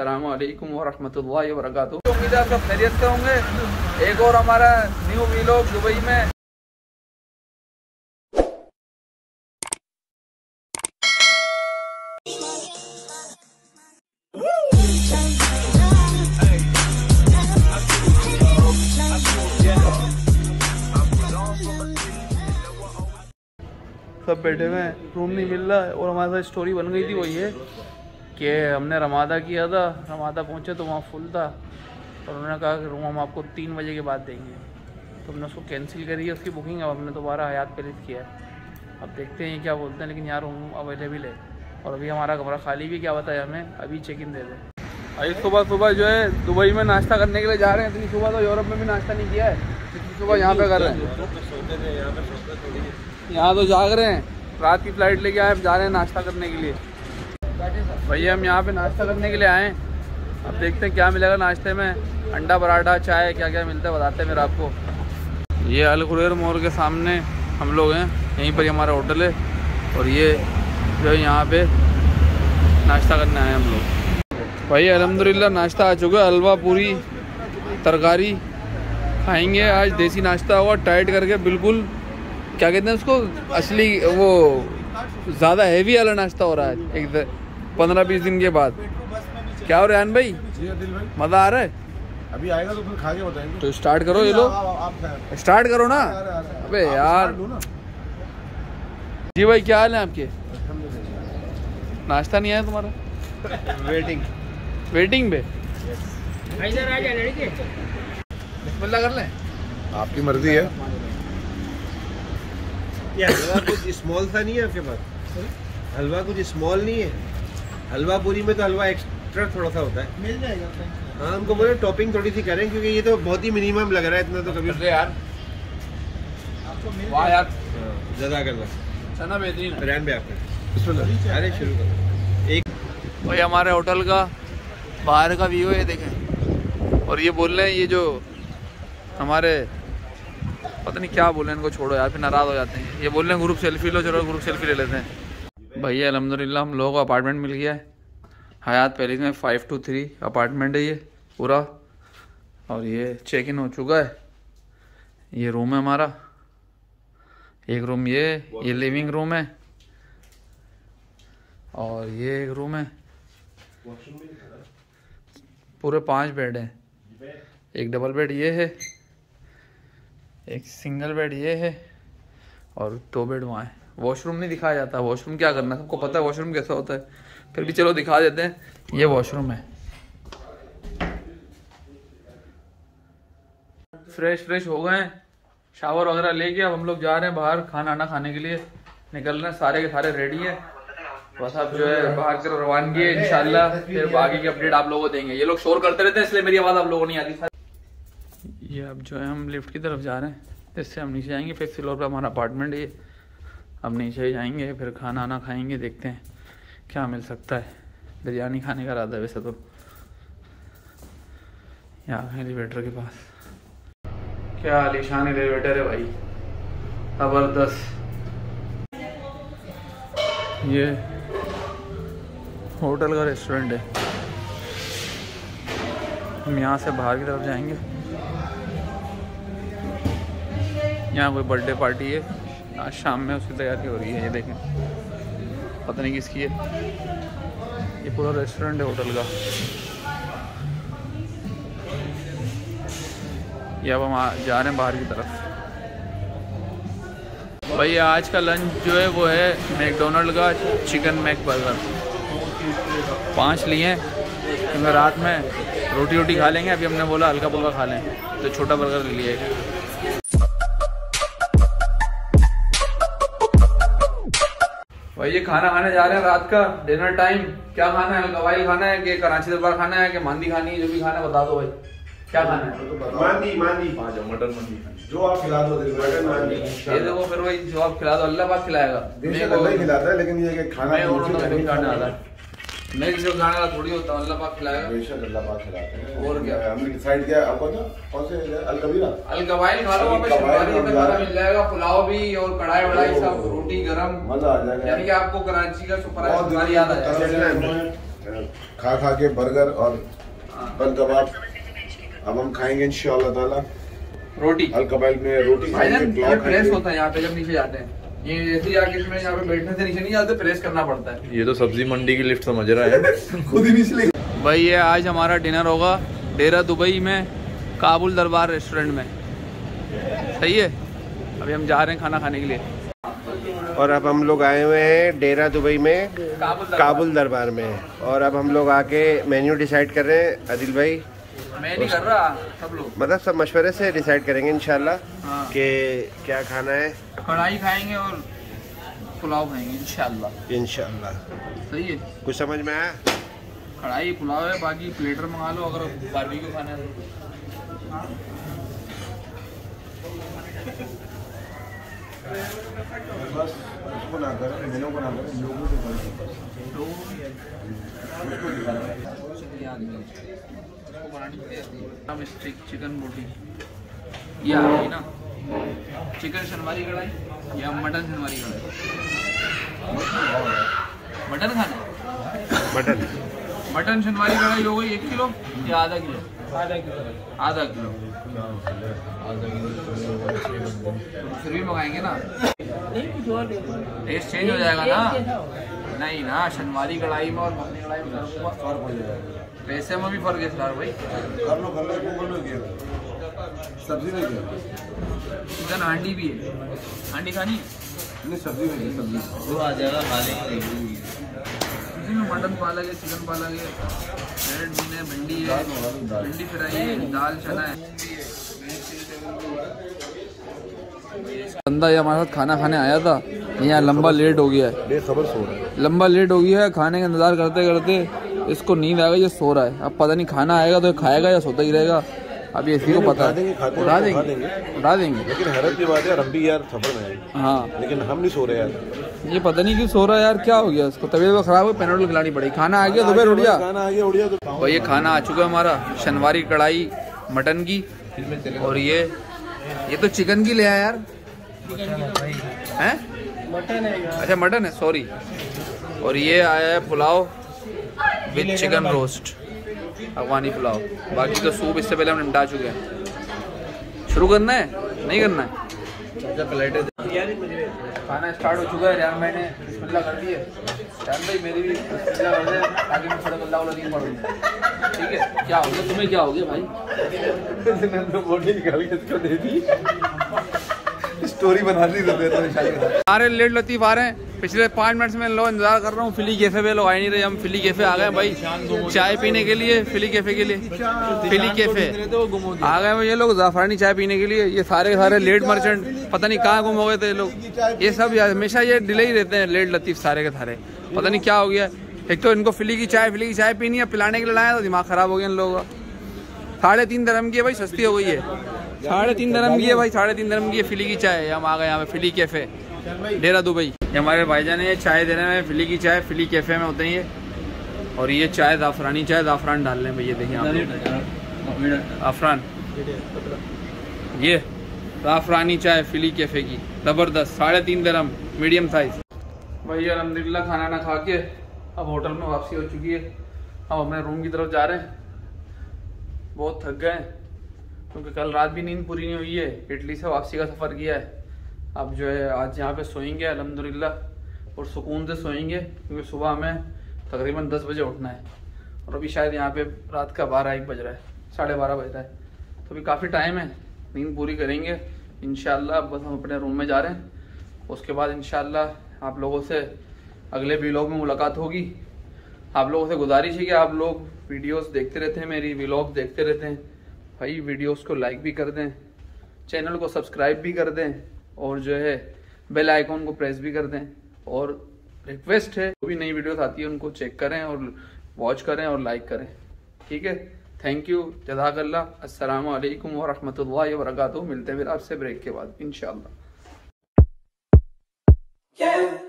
असलकम वरहमतुल्लाहि वबरकातुहू उम्मीद है आप सब खैरियत से होंगे। एक और हमारा न्यू वीलॉग दुबई में। सब बैठे हुए हैं। रूम नहीं मिल रहा है और हमारे साथ स्टोरी बन गई थी वो ये कि हमने रमादा किया था, रमादा पहुँचे तो वहाँ फुल था, और उन्होंने कहा कि रूम हम आपको तीन बजे के बाद देंगे। तो हमने उसको कैंसिल करी है उसकी बुकिंग अब हमने दोबारा हयात पैलेस किया है। अब देखते हैं क्या बोलते हैं, लेकिन यहाँ रूम अवेलेबल है। और अभी हमारा कमरा खाली भी क्या बताया हमें? अभी चेक इन दे दें। अभी सुबह सुबह जो है, दुबई में नाश्ता करने के लिए जा रहे हैं, इतनी सुबह तो यूरोप में भी नाश्ता नहीं किया है। इतनी सुबह यहाँ पे कर रहे हैं। यहाँ तो जाग रहे हैं, रात की फ़्लाइट लेके आए जा रहे हैं नाश्ता करने के लिए। भैया, हम यहाँ पे नाश्ता करने के लिए आए हैं। अब देखते हैं क्या मिलेगा नाश्ते में। अंडा, पराठा, चाय क्या क्या मिलता है, बताते हैं मेरा आपको। ये अल मोर के सामने हम लोग हैं। यहीं पर ही हमारा होटल है। और ये जो है यहाँ पे नाश्ता करने आए हम लोग। भाई अलहमदिल्ला नाश्ता आ चुका है। हलवा, पूरी, तरकारी खाएँगे। आज देसी नाश्ता होगा टाइट करके, बिल्कुल, क्या कहते हैं उसको, असली वो, ज़्यादा हैवी वाला नाश्ता हो रहा है। एक पंद्रह बीस दिन के बाद। क्या हो रहा है भाई? मज़ा आ रहा है? अभी आएगा तो फिर खा के बताएँगे। तो स्टार्ट करो ये लो स्टार्ट करो ना। अबे यार। जी भाई क्या हाल है आपके? नाश्ता नहीं आया तुम्हारा? वेटिंग वेटिंग पे? बिस्मिल्लाह कर लें। आपकी मर्ज़ी है। ये हलवा कुछ स्मॉल सा नहीं है आपके पास? हलवा कुछ स्मॉल नहीं है? हलवा पूरी में तो हलवा एक्स्ट्रा थोड़ा सा होता है। मिल जाएगा हाँ हमको बोले टॉपिंग थोड़ी सी करें क्योंकि ये तो बहुत ही मिनिमम लग रहा है इतना तो कभी यार। वाह यार। हाँ, ज़्यादा कर चना बेहतरीन रैन पे आपका। अरे शुरू करो। एक भाई हमारे होटल का बाहर का व्यू है देखें। और ये बोल रहे हैं ये जो हमारे पता नहीं क्या बोल रहे हैं इनको छोड़ो यार फिर नाराज़ हो जाते हैं। ये बोल रहे हैं ग्रुप सेल्फी लो चलो ग्रुप सेल्फी ले लेते हैं। भैया अलहमदिल्ला हम लोगों को अपार्टमेंट मिल गया है। हयात पैलेस में फाइव टू थ्री अपार्टमेंट है ये, पूरा। और ये चेक इन हो चुका है। ये रूम है हमारा। एक रूम ये ये लिविंग रूम है। और ये एक रूम है। पूरे पाँच बेड हैं। एक डबल बेड ये है। एक सिंगल बेड ये है। और दो बेड वहाँ है। वॉशरूम नहीं दिखाया जाता। वॉशरूम क्या करना सबको पता है वॉशरूम कैसा होता है। फिर भी चलो दिखा देते हैं। ये वॉशरूम है। फ्रेश फ्रेश हो गए शावर वगैरह लेके अब हम लोग जा रहे हैं बाहर खाना आना खाने के लिए। निकल रहे हैं, सारे के सारे रेडी है। बस अब जो है बाहर की रवानगी है, इंशाल्लाह। फिर आगे की अपडेट आप लोगों को देंगे। ये लोग शोर करते रहते हैं, इसलिए मेरी आवाज़ आप लोगों नहीं आती। ये अब जो है हम लिफ्ट की तरफ़ जा रहे हैं। इससे हम नीचे जाएँगे, फिर फ्लोर पर हमारा अपार्टमेंट है अब नीचे जाएँगे, फिर खाना आना खाएँगे, देखते हैं क्या मिल सकता है। बिरयानी खाने का है वैसे तो। यहाँ एलिवेटर के पास। क्या आलिशान एलिवेटर है भाई? ज़बरदस्त। ये होटल का रेस्टोरेंट है। हम यहाँ से बाहर की तरफ़ जाएँगे। यहाँ कोई बर्थडे पार्टी है। आज शाम में उसकी तैयारी हो रही है, ये देखें। पता नहीं किसकी है। ये पूरा रेस्टोरेंट है होटल का। ये अब हम जा रहे हैं बाहर की तरफ़। भाई, आज का लंच जो है, वो है मैकडोनल्ड का चिकन मैक बर्गर पाँच लिए क्योंकि रात में रोटी रोटी खा लेंगे, अभी हमने बोला हल्का फुल्का खा लें। तो छोटा बर्गर ले लिया भाई ये खाना खाने जा रहे हैं रात का डिनर टाइम क्या खाना है? कवाई खाना है कि कराची दरबार खाना है कि मांदी खानी है? जो भी खाना है बता दो भाई। क्या खाना है? मांदी मांदी। मटन मांदी जो आप खिला दो दिल मटन मांदी। ये देखो फिर भाई जो आप खिला दो अल्लाह पाक खिलाएगा। ही। खिलाता है लेकिन ये खाना तो थोड़ी होता हूँ अल्लाह पाक खिलाएगा। बेशक अल्लाह पाक खिलाते हैं। और क्या? हमने डिसाइड किया आपको ना कौन से अल कबीरा अल कबाइल खा लो वहाँ पे में खाना मिल जाएगा पुलाव भी और कढ़ाई वढ़ाई सब रोटी गरम। मज़ा आ जाएगा। यानी कि आपको कराची का सुपर बहुत याद आ जाएगा। खा खा के बर्गर और बन कबाब। अब हम खाएँगे इंशाल्लाह ताला। रोटी। अल कबाइल में रोटी प्रेस खाएँगे। होता है यहाँ पे जब नीचे जाते हैं। ये ऐसे जाके इसमें यहाँ पे बैठने से नीचे नहीं जाते प्रेस करना पड़ता है। ये तो सब्ज़ी मंडी की लिफ्ट समझ रहा है। खुद ही निचले भाई ये आज हमारा डिनर होगा डेरा दुबई में काबुल दरबार रेस्टोरेंट में। सही है? अभी हम जा रहे हैं खाना खाने के लिए। और अब हम लोग आए हुए हैं डेरा दुबई में काबुल काबुल दरबार में। और अब हम लोग आके मेन्यू डिसाइड कर रहे हैं आदिल भाई। मैं नहीं कर रहा सब लोग। मतलब सब मशवरे से डिसाइड करेंगे इंशाल्लाह हाँ। कि क्या खाना है। कढ़ाई खाएँगे और पुलाव खाएँगे इंशाल्लाह। इंशाल्लाह। सही है। कुछ समझ में आया? कढ़ाई पुलाव है बाकी प्लेटर मंगा लो अगर बारबेक्यू खाना है तो। बस उसको ना करें मेनू को ना करें लोगों को करें। स्टिक चिकन बोटी ये आ गई ना? चिकन शनवारी कढ़ाई या मटन शनवारी कढ़ाई? मटन खाना मटन। मटन शनवारी कढ़ाई हो गई एक किलो या आधा किलो? आधा किलो। आधा किलो। फिर भी मंगाएँगे ना? टेस्ट चेंज हो जाएगा ना? नहीं ना शनवारी कढ़ाई में और मखनी कढ़ाई में फ़र्क हो जाएगा। पैसे में भी फ़र्क है सर भाई। कर लो कर लो गूगल में किया। सब्ज़ी में किया। चिकन हांडी भी है। हांडी खानी नहीं सब्ज़ी में किया सब्ज़ी। इसी में मटन पालक है चिकन पालक है रेड बीन है भिंडी है भिंडी फ्राई है दाल चना है। बंदा ये हमारे साथ खाना खाने आया था। यहाँ लंबा लेट हो गया है। बेखबर सो रहा है। लंबा लेट हो गया है खाने का इंतज़ार करते करते इसको नींद आ गई ये सो रहा है। अब पता नहीं खाना आएगा तो खाएगा या सोता ही रहेगा। अब ये इसी को पता उठा देंगे, है उठा देंगे। देंगे। उठा देंगे। लेकिन हैरत की बात है यार हम भी यार सफ़र में हाँ। लेकिन हम नहीं सो रहे यार। ये पता नहीं क्यों सो रहा है यार क्या हो गया इसको? तबीयत खराब हो पेनोल खिलानी पड़ी। खाना आ गया दुबई उड़िया। गाना आ गया उड़िया तो और ये खाना आ चुका है हमारा शनवारी कढ़ाई मटन की। और ये ये तो चिकन की ले आया यार। हैं? अच्छा मटन है सॉरी और ये आया है pulao with chicken roast Afghani pulao. बाकी तो सूप इससे पहले हम निपटा चुके हैं। शुरू करना है? नहीं करना है? खाना स्टार्ट हो चुका है यार मैंने बिस्मिल्लाह कर दिए। यार भाई मेरी भी बिस्मिल्लाह कर दे ताकि मैं थोड़ा अल्लाह वाला दिन पढ़ूँ। ठीक है? क्या हो गया? तुम्हें क्या हो गया भाई? तो बॉडी निकाल के इसको दे दी। स्टोरी बना दी तो आ रहे लेट लतीफ आ रहे हैं। पिछले पाँच मिनट मैं लोग इंतज़ार कर रहा हूँ फिली कैफ़े पे लोग आ नहीं रहे हम। फिली कैफ़े आ गए भाई, चाय पीने के लिए फिली कैफ़े के लिए। फिली कैफ़े आ गए ये लोग, जाफरानी चाय पीने के लिए। ये सारे सारे लेट मर्चेंट पता नहीं कहाँ गुम हो गए थे लोग। ये सब हमेशा ये डिले ही रहते हैं लेट लतीफ सारे के सारे। पता नहीं क्या हो गया। एक तो इनको फिली की चाय फिली की चाय पीनी है, पिलाने के लिए लाया तो दिमाग खराब हो गया इन लोगों का। साढ़े तीन दरम की है भाई, सस्ती हो गई है। साढ़े तीन धर्म की है भाई, साढ़े तीन दरम की है, फिली की चाय हम आ गए यहाँ पे, फिली कैफ़े। डेरा दुबई। ये हमारे भाईजान है चाय दे रहे हैं, फिली की चाय, फिली कैफ़े में होते हैं ये। और ये चाय जाफरानी, चाय जाफरान डाल रहे भैया देखिए अफरान ये, जाफरानी चाय फिली कैफ़े की। ज़बरदस्त, साढ़े तीन दरम मीडियम साइज़ भाई अलहमदिल्ला खाना ना खा के अब होटल में वापसी हो चुकी है। अब अपने रूम की तरफ़ जा रहे हैं। बहुत थक गए हैं। क्योंकि कल रात भी नींद पूरी नहीं हुई है, इटली से वापसी का सफ़र किया है। अब जो है, आज यहाँ पे सोएँगे अलहमदिल्ला और सुकून से सोएँगे, क्योंकि सुबह हमें तकरीबन दस बजे उठना है। और अभी शायद यहाँ पे रात का बारह एक बज रहा है, साढ़े बारह बज रहा है। तो अभी काफ़ी टाइम है, नींद पूरी करेंगे इन बस हम अपने रूम में जा रहे हैं। उसके बाद इन आप लोगों से अगले व्लॉग में मुलाकात होगी। आप लोगों से गुजारिश है कि आप लोग वीडियोस देखते रहते हैं, मेरी व्लॉग देखते रहते हैं। भाई वीडियोस को लाइक भी कर दें चैनल को सब्सक्राइब भी कर दें, और जो है बेल आइकॉन को प्रेस भी कर दें, और रिक्वेस्ट है, जो भी नई वीडियोस आती है, उनको चेक करें और वॉच करें और लाइक करें। ठीक है? थैंक यू जजाकल्ला अस्सलाम वालेकुम व मिलते हैं फिर आपसे ब्रेक के बाद इंशाल्लाह Yeah.